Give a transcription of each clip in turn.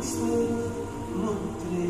Cristo, não creio.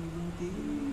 我的。